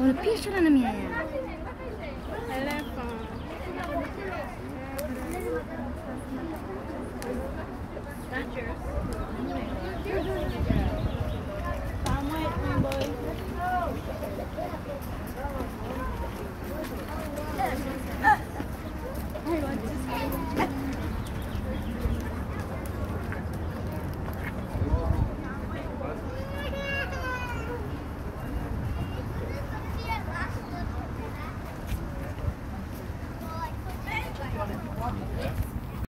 ஒரு பீஸ் சொல்லணும் மீன் Elephant. Not sure. Yeah.